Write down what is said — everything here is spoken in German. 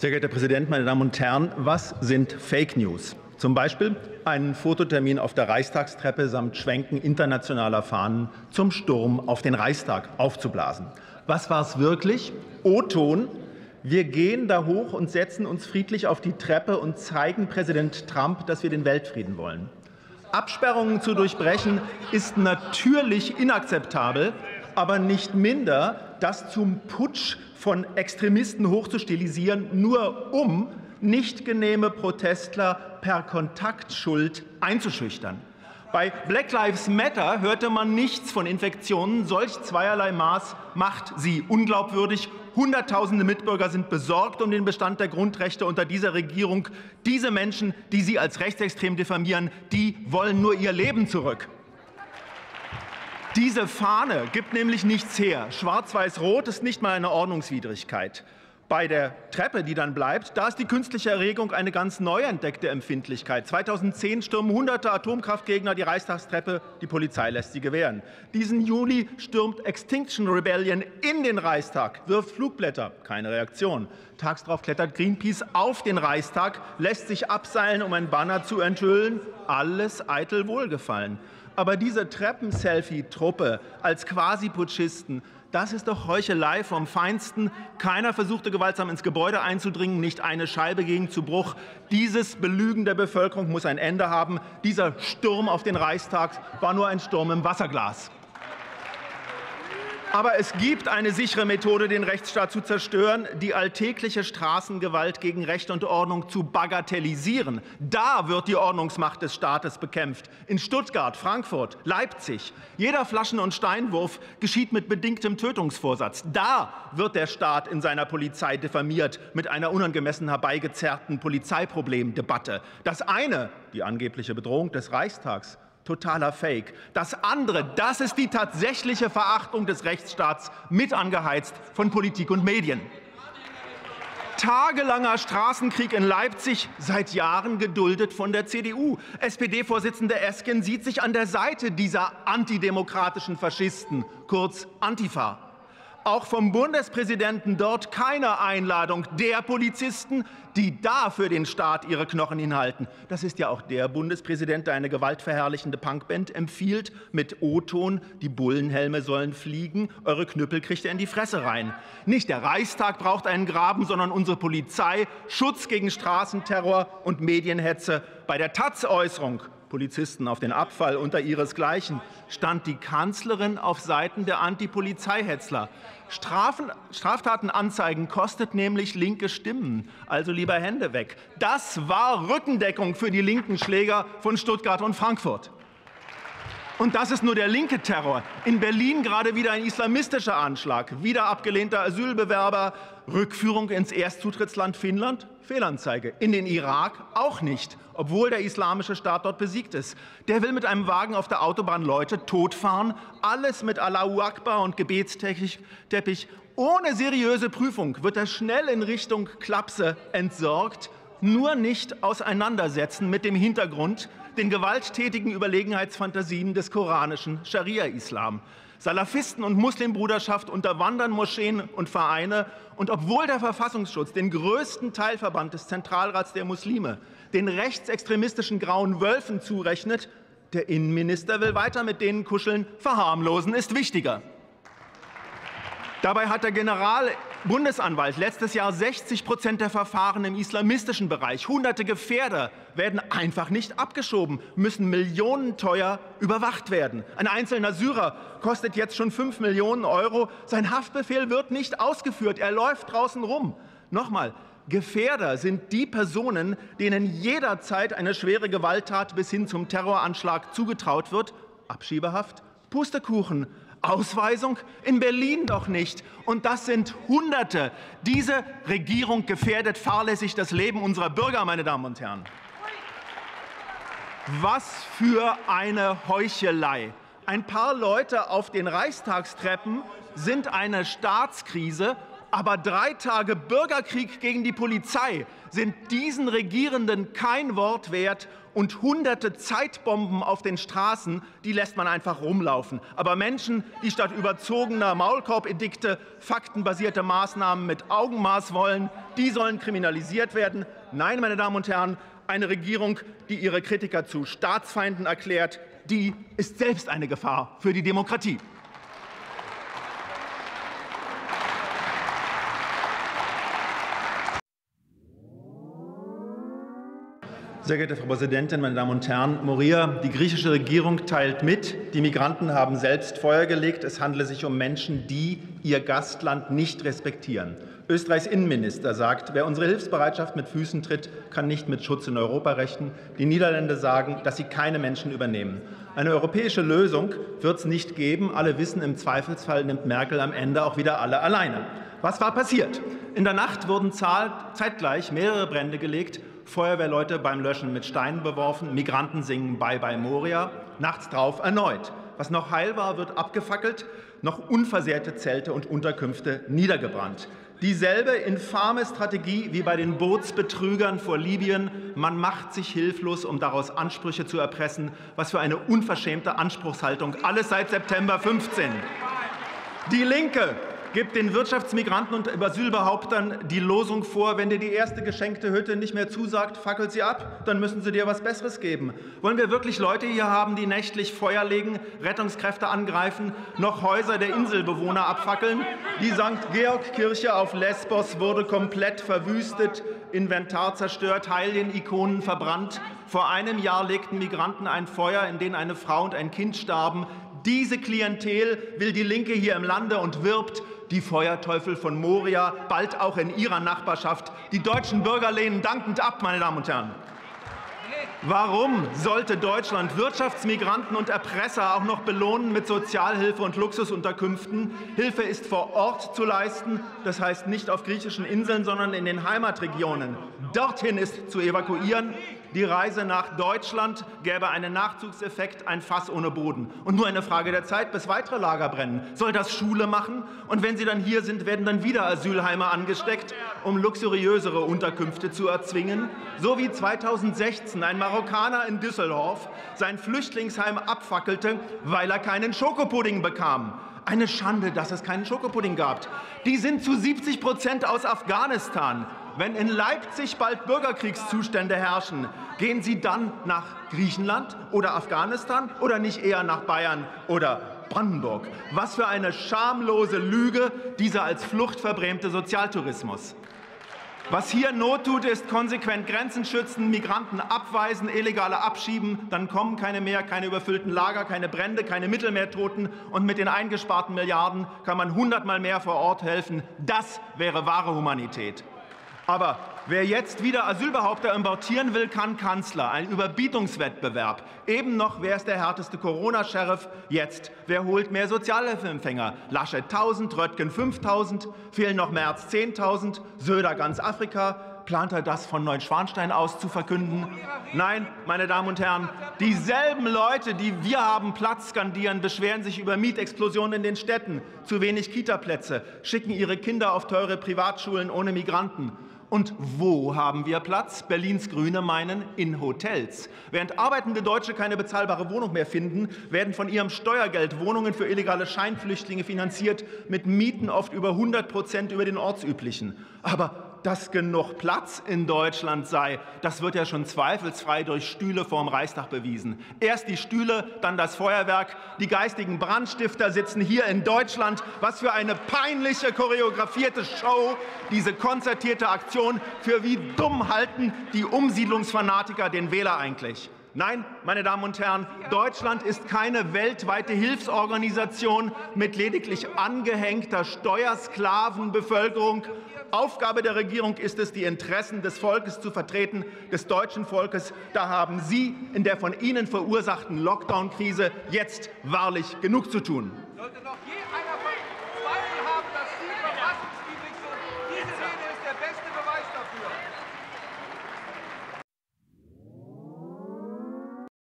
Sehr geehrter Herr Präsident, meine Damen und Herren, was sind Fake News? Zum Beispiel einen Fototermin auf der Reichstagstreppe samt Schwenken internationaler Fahnen zum Sturm auf den Reichstag aufzublasen. Was war es wirklich? O-Ton. Wir gehen da hoch und setzen uns friedlich auf die Treppe und zeigen Präsident Trump, dass wir den Weltfrieden wollen. Absperrungen zu durchbrechen ist natürlich inakzeptabel, aber nicht minder, das zum Putsch von Extremisten hochzustilisieren, nur um nicht genehme Protestler per Kontaktschuld einzuschüchtern. Bei Black Lives Matter hörte man nichts von Infektionen. Solch zweierlei Maß macht sie unglaubwürdig. Hunderttausende Mitbürger sind besorgt um den Bestand der Grundrechte unter dieser Regierung. Diese Menschen, die sie als rechtsextrem diffamieren, die wollen nur ihr Leben zurück. Diese Fahne gibt nämlich nichts her. Schwarz-Weiß-Rot ist nicht mal eine Ordnungswidrigkeit. Bei der Treppe, die dann bleibt, da ist die künstliche Erregung eine ganz neu entdeckte Empfindlichkeit. 2010 stürmen hunderte Atomkraftgegner die Reichstagstreppe, die Polizei lässt sie gewähren. Diesen Juli stürmt Extinction Rebellion in den Reichstag, wirft Flugblätter, keine Reaktion. Tags darauf klettert Greenpeace auf den Reichstag, lässt sich abseilen, um ein Banner zu enthüllen. Alles eitel Wohlgefallen. Aber diese Treppen-Selfie-Truppe als Quasi-Putschisten, das ist doch Heuchelei vom Feinsten. Keiner versuchte gewaltsam ins Gebäude einzudringen, nicht eine Scheibe ging zu Bruch. Dieses Belügen der Bevölkerung muss ein Ende haben. Dieser Sturm auf den Reichstag war nur ein Sturm im Wasserglas. Aber es gibt eine sichere Methode, den Rechtsstaat zu zerstören, die alltägliche Straßengewalt gegen Recht und Ordnung zu bagatellisieren. Da wird die Ordnungsmacht des Staates bekämpft. In Stuttgart, Frankfurt, Leipzig. Jeder Flaschen- und Steinwurf geschieht mit bedingtem Tötungsvorsatz. Da wird der Staat in seiner Polizei diffamiert mit einer unangemessen herbeigezerrten Polizeiproblemdebatte. Das eine, die angebliche Bedrohung des Reichstags, totaler Fake. Das andere, das ist die tatsächliche Verachtung des Rechtsstaats mit angeheizt von Politik und Medien. Tagelanger Straßenkrieg in Leipzig, seit Jahren geduldet von der CDU. SPD-Vorsitzende Esken sieht sich an der Seite dieser antidemokratischen Faschisten, kurz Antifa auch vom Bundespräsidenten dort keine Einladung der Polizisten, die da für den Staat ihre Knochen hinhalten. Das ist ja auch der Bundespräsident, der eine gewaltverherrlichende Punkband empfiehlt mit O-Ton, die Bullenhelme sollen fliegen, eure Knüppel kriegt ihr in die Fresse rein. Nicht der Reichstag braucht einen Graben, sondern unsere Polizei, Schutz gegen Straßenterror und Medienhetze. Bei der Taz-Äußerung Polizisten auf den Abfall unter ihresgleichen, stand die Kanzlerin auf Seiten der Antipolizeihetzler. Strafen, Straftatenanzeigen kostet nämlich linke Stimmen, also lieber Hände weg. Das war Rückendeckung für die linken Schläger von Stuttgart und Frankfurt. Und das ist nur der linke Terror. In Berlin gerade wieder ein islamistischer Anschlag, wieder abgelehnter Asylbewerber, Rückführung ins Erstzutrittsland Finnland, Fehlanzeige. In den Irak auch nicht, obwohl der islamische Staat dort besiegt ist. Der will mit einem Wagen auf der Autobahn Leute totfahren, alles mit Allahu Akbar und Gebetsteppich. Ohne seriöse Prüfung wird er schnell in Richtung Klapse entsorgt, nur nicht auseinandersetzen mit dem Hintergrund, den gewalttätigen Überlegenheitsfantasien des koranischen Scharia-Islam. Salafisten und Muslimbruderschaft unterwandern Moscheen und Vereine. Und obwohl der Verfassungsschutz den größten Teilverband des Zentralrats der Muslime den rechtsextremistischen grauen Wölfen zurechnet, der Innenminister will weiter mit denen kuscheln. Verharmlosen ist wichtiger. Dabei hat der Generalbundesanwalt letztes Jahr 60 Prozent der Verfahren im islamistischen Bereich. Hunderte Gefährder werden einfach nicht abgeschoben, müssen millionenteuer überwacht werden. Ein einzelner Syrer kostet jetzt schon 5 Millionen Euro. Sein Haftbefehl wird nicht ausgeführt. Er läuft draußen rum. Nochmal, Gefährder sind die Personen, denen jederzeit eine schwere Gewalttat bis hin zum Terroranschlag zugetraut wird. Abschiebehaft, Pustekuchen, Ausweisung? In Berlin doch nicht. Und das sind Hunderte. Diese Regierung gefährdet fahrlässig das Leben unserer Bürger, meine Damen und Herren. Was für eine Heuchelei. Ein paar Leute auf den Reichstagstreppen sind eine Staatskrise Aber drei Tage Bürgerkrieg gegen die Polizei sind diesen Regierenden kein Wort wert und hunderte Zeitbomben auf den Straßen, die lässt man einfach rumlaufen. Aber Menschen, die statt überzogener Maulkorbedikte faktenbasierte Maßnahmen mit Augenmaß wollen, die sollen kriminalisiert werden. Nein, meine Damen und Herren, eine Regierung, die ihre Kritiker zu Staatsfeinden erklärt, die ist selbst eine Gefahr für die Demokratie. Sehr geehrte Frau Präsidentin, meine Damen und Herren! Moria, die griechische Regierung teilt mit, die Migranten haben selbst Feuer gelegt. Es handele sich um Menschen, die ihr Gastland nicht respektieren. Österreichs Innenminister sagt, wer unsere Hilfsbereitschaft mit Füßen tritt, kann nicht mit Schutz in Europa rechnen. Die Niederländer sagen, dass sie keine Menschen übernehmen. Eine europäische Lösung wird es nicht geben. Alle wissen, im Zweifelsfall nimmt Merkel am Ende auch wieder alle alleine. Was war passiert? In der Nacht wurden zeitgleich mehrere Brände gelegt. Feuerwehrleute beim Löschen mit Steinen beworfen, Migranten singen Bye Bye Moria, nachts drauf erneut. Was noch heil war, wird abgefackelt, noch unversehrte Zelte und Unterkünfte niedergebrannt. Dieselbe infame Strategie wie bei den Bootsbetrügern vor Libyen. Man macht sich hilflos, um daraus Ansprüche zu erpressen. Was für eine unverschämte Anspruchshaltung. Alles seit September 15. Die Linke gibt den Wirtschaftsmigranten und Asylbehauptern die Losung vor, wenn dir die erste geschenkte Hütte nicht mehr zusagt, fackelt sie ab, dann müssen sie dir was Besseres geben. Wollen wir wirklich Leute hier haben, die nächtlich Feuer legen, Rettungskräfte angreifen, noch Häuser der Inselbewohner abfackeln? Die St. Georg-Kirche auf Lesbos wurde komplett verwüstet, Inventar zerstört, Heiligen-Ikonen verbrannt. Vor einem Jahr legten Migranten ein Feuer, in dem eine Frau und ein Kind starben. Diese Klientel will die Linke hier im Lande und wirbt die Feuerteufel von Moria, bald auch in ihrer Nachbarschaft. Die deutschen Bürger lehnen dankend ab, meine Damen und Herren. Warum sollte Deutschland Wirtschaftsmigranten und Erpresser auch noch belohnen mit Sozialhilfe und Luxusunterkünften? Hilfe ist vor Ort zu leisten, das heißt nicht auf griechischen Inseln, sondern in den Heimatregionen. Dorthin ist zu evakuieren. Die Reise nach Deutschland gäbe einen Nachzugseffekt, ein Fass ohne Boden. Und nur eine Frage der Zeit, bis weitere Lager brennen. Soll das Schule machen? Und wenn sie dann hier sind, werden dann wieder Asylheime angesteckt, um luxuriösere Unterkünfte zu erzwingen? So wie 2016 ein Marokkaner in Düsseldorf sein Flüchtlingsheim abfackelte, weil er keinen Schokopudding bekam. Eine Schande, dass es keinen Schokopudding gab. Die sind zu 70 Prozent aus Afghanistan. Wenn in Leipzig bald Bürgerkriegszustände herrschen, gehen Sie dann nach Griechenland oder Afghanistan oder nicht eher nach Bayern oder Brandenburg? Was für eine schamlose Lüge dieser als Flucht verbrämte Sozialtourismus. Was hier Not tut, ist konsequent Grenzen schützen, Migranten abweisen, illegale abschieben. Dann kommen keine mehr, keine überfüllten Lager, keine Brände, keine Mittelmeertoten. Und mit den eingesparten Milliarden kann man hundertmal mehr vor Ort helfen. Das wäre wahre Humanität. Aber wer jetzt wieder Asylbehaupter importieren will, kann Kanzler. Ein Überbietungswettbewerb. Eben noch, wer ist der härteste Corona-Sheriff? Jetzt, wer holt mehr Sozialhilfeempfänger? Laschet 1000, Röttgen 5000, fehlen noch März 10.000, Söder ganz Afrika. Plant er das von Neuschwanstein aus zu verkünden? Nein, meine Damen und Herren, dieselben Leute, die wir haben Platz skandieren, beschweren sich über Mietexplosionen in den Städten, zu wenig Kitaplätze, schicken ihre Kinder auf teure Privatschulen ohne Migranten. Und wo haben wir Platz? Berlins Grüne meinen in Hotels. Während arbeitende Deutsche keine bezahlbare Wohnung mehr finden, werden von ihrem Steuergeld Wohnungen für illegale Scheinflüchtlinge finanziert, mit Mieten oft über 100 Prozent über den ortsüblichen. Aber dass genug Platz in Deutschland sei, das wird ja schon zweifelsfrei durch Stühle vorm Reichstag bewiesen. Erst die Stühle, dann das Feuerwerk. Die geistigen Brandstifter sitzen hier in Deutschland. Was für eine peinliche choreografierte Show, diese konzertierte Aktion. Für wie dumm halten die Umsiedlungsfanatiker den Wähler eigentlich? Nein, meine Damen und Herren, Deutschland ist keine weltweite Hilfsorganisation mit lediglich angehängter Steuersklavenbevölkerung Aufgabe der Regierung ist es, die Interessen des Volkes zu vertreten, des deutschen Volkes. Da haben Sie in der von Ihnen verursachten Lockdown-Krise jetzt wahrlich genug zu tun.